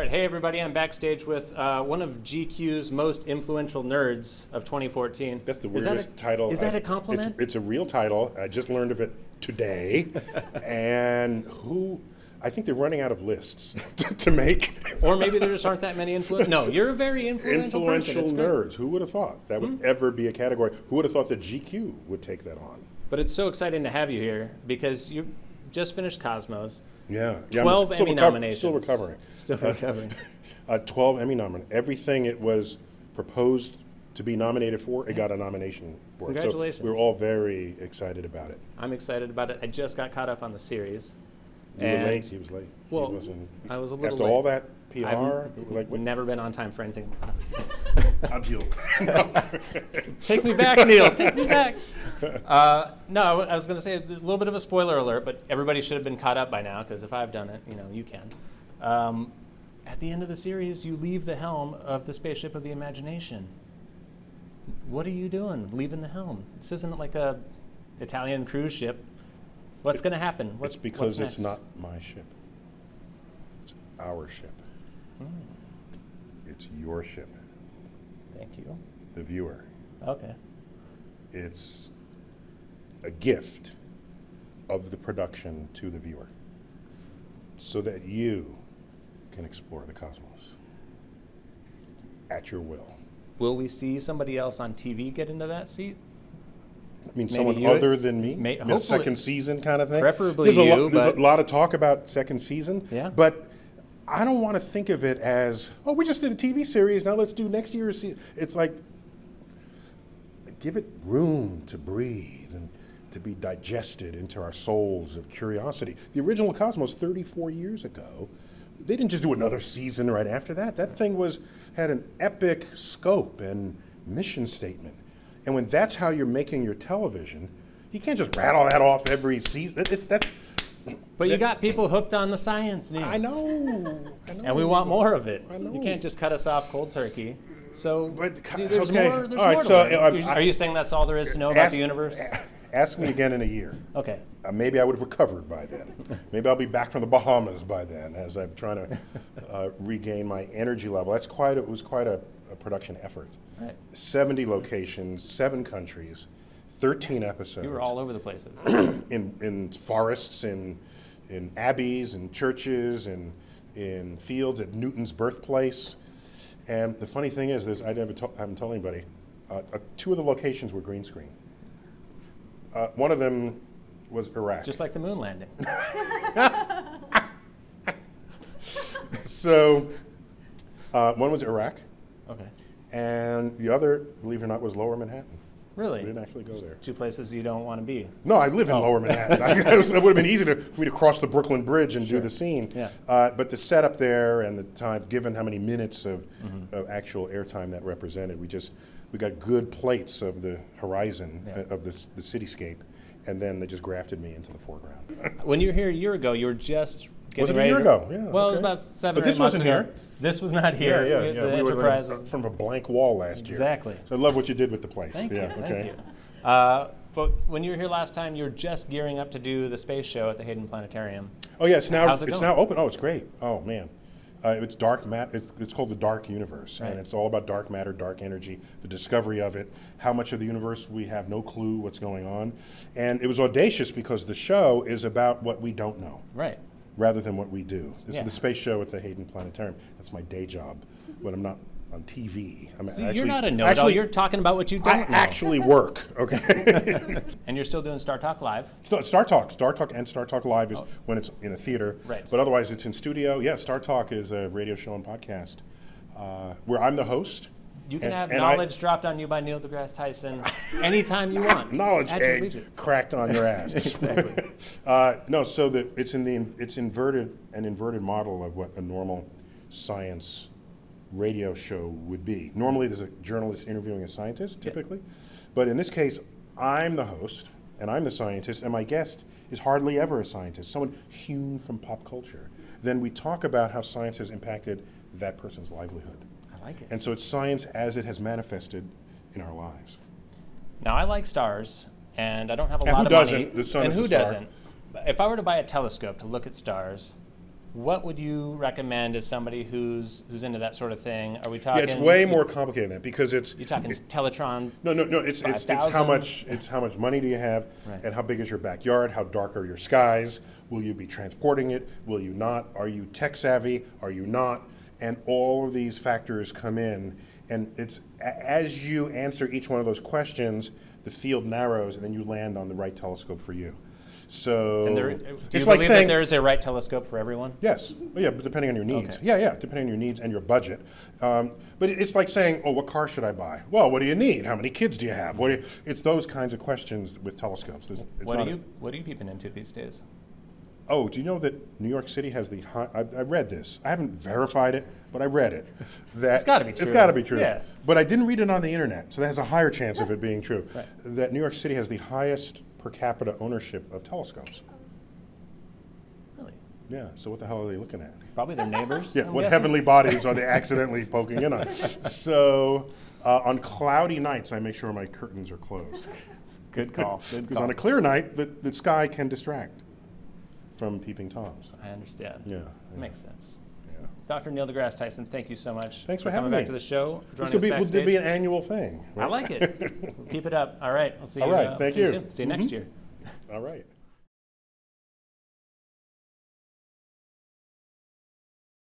All right, hey everybody, I'm backstage with uh, one of GQ's most influential nerds of 2014. That's the Is that weirdest a- title. Is that I- a compliment? It's, it's a real title. I just learned of it today. and who? I think they're running out of lists to make. or maybe there just aren't that many influential. No, you're a very influential. Influential nerds. Who would have thought that would ever be a category? Who would have thought that GQ would take that on? But it's so exciting to have you here because you just finished Cosmos. Yeah. yeah I'm 12 still Emmy reco- nominations. Still recovering. Still recovering. Uh, 12 Emmy nominations. Everything it was proposed to be nominated for, it got a nomination for. it. Congratulations. So we're all very excited about it. I'm excited about it. I just got caught up on the series. You were And- late. He was late. He Well, wasn't- I was a little After late. all that PR, I've like what? never been on time for anything. Abdul. Take me back, Neil. Take me back. Uh, no, I was going to say a little bit of a spoiler alert, but everybody should have been caught up by now because if I've done it, you know, you can. Um, at the end of the series, you leave the helm of the spaceship of the imagination. What are you doing, leaving the helm? This isn't like a Italian cruise ship. What's going to happen? What, It's because it's not my ship. It's our ship. Hmm. It's your ship, Thank you. the viewer. Okay. It's a gift of the production to the viewer so that you can explore the cosmos at your will. Will we see somebody else on TV get into that seat? I mean, Maybe someone you- other than me, may- I mean, hopefully- second season kind of thing. Preferably there's a you, lot, There's but- a lot of talk about second season. Yeah. But I don't want to think of it as, oh, we just did a TV series. Now let's do next year's season. It's like, give it room to breathe and to be digested into our souls of curiosity. The original Cosmos, 34 years ago, they didn't just do another season right after that. That thing was had an epic scope and mission statement. And when that's how you're making your television, you can't just rattle that off every season. It's that's But you got people hooked on the science, Neil. I know, I know. and we want more of it. You can't just cut us off cold turkey. So But, dude, there's okay, more. There's all right, more so, uh, Are you saying that's all there is to know about Ask- the universe? Ask me again in a year. Okay. Uh, maybe I would have recovered by then. maybe I'll be back from the Bahamas by then, as I'm trying to uh, regain my energy level. That's quite. A, it was quite a, a production effort. Right. 70 locations, seven countries, 13 episodes. You were all over the places. in, in forests, in, in abbeys, and churches, and in fields at Newton's birthplace. And the funny thing is, this I never to, haven't told anybody. Uh, uh, two of the locations were green screen. Uh, one of them was Iraq. just like the moon landing. so, uh, one was Iraq, Okay. and the other, believe it or not, was Lower Manhattan. Really? We didn't actually go there. Two places you don't want to be. No, I live in Oh. Lower Manhattan. I, it, was- it would have been easy to, for me to cross the Brooklyn Bridge and do the scene. Yeah. Uh, but the setup there and the time, given how many minutes of, Mm-hmm. of actual airtime that represented, we just we got good plates of the horizon Yeah. uh, of the, the cityscape, and then they just grafted me into the foreground. When you were here a year ago, you were just getting Was it a year to- ago? Yeah, Well, it was about seven But this wasn't ago. here. This was not here. yeah, We- yeah. The we Enterprise was from a blank wall last year. Exactly. So I love what you did with the place. Thank yeah, you. okay. Thank you. Uh, but when you were here last time, you were just gearing up to do the space show at the Hayden Planetarium. Oh yeah, it's now How's it it's going? now open. Oh, it's great. Oh man, uh, it's dark mat. It's, it's called the Dark Universe, Right. and it's all about dark matter, dark energy, the discovery of it, how much of the universe we have no clue what's going on, and it was audacious because the show is about what we don't know Right. rather than what we do. This Yeah. is the space show at the Hayden Planetarium. That's my day job when I'm not on TV. I'm See, actually, you're not a know-it-all. actually, You're talking about what you I don't know. actually work. Okay. and you're still doing Star Talk Live. Star, Star Talk, Star Talk, and Star Talk Live is when it's in a theater. Oh. Right. But otherwise, it's in studio. Yeah, Star Talk is a radio show and podcast uh, where I'm the host. You can and- have and I- knowledge dropped on you by Neil deGrasse Tyson anytime you want. knowledge egg cracked on your ass. Exactly. uh, no, so the, it's in the it's inverted an inverted model of what a normal science radio show would be. Normally, there's a journalist interviewing a scientist, typically, but in this case, I'm the host and I'm the scientist, and my guest is hardly ever a scientist, someone hewn from pop culture. Then we talk about how science has impacted that person's livelihood. I like it. And so it's science as it has manifested in our lives. Now I like stars, and I don't have a And lot who of doesn't? money. The sun and who doesn't? If I were to buy a telescope to look at stars, What would you recommend as somebody who's who's into that sort of thing? Are we talking? Yeah, it's way more complicated than that because it's you're talking it's- Celestron? No, no, no. It's it's, it's how much it's how much money do you have, Right. and how big is your backyard? How dark are your skies? Will you be transporting it? Will you not? Are you tech savvy? Are you not? And all of these factors come in, and it's as you answer each one of those questions, the field narrows, and then you land on the right telescope for you. So And there, do it's you like believe saying that there is a right telescope for everyone? Yes, Well, yeah, but depending on your needs. Okay. Yeah, yeah, depending on your needs and your budget. Um, but it's like saying, oh, what car should I buy? Well, what do you need? How many kids do you have? What do you, it's those kinds of questions with telescopes. There's- What are a- you What are you peeping into these days? oh, do you know that New York City has the high? I, I read this. I haven't verified it, but I read it. That It's gotta be true. It's got to be true. Yeah. But I didn't read it on the internet, so that has a higher chance of it being true. Right. That New York City has the highest per capita ownership of telescopes. Really? Yeah. So what the hell are they looking at? Probably their neighbors. Yeah, I'm what guessing? heavenly bodies are they accidentally poking in on? So, uh, on cloudy nights, I make sure my curtains are closed. Good call. Good Because on a clear night, the, the sky can distract from peeping toms. I understand. Yeah. Makes sense. Dr. Neil deGrasse Tyson, thank you so much Thanks for coming having back me. to the show, for This joining could us be, will be an annual thing. I like it. We'll keep it up. All right. We'll see All you, right, uh, thank see you you. soon. See you next Mhm. year. All right.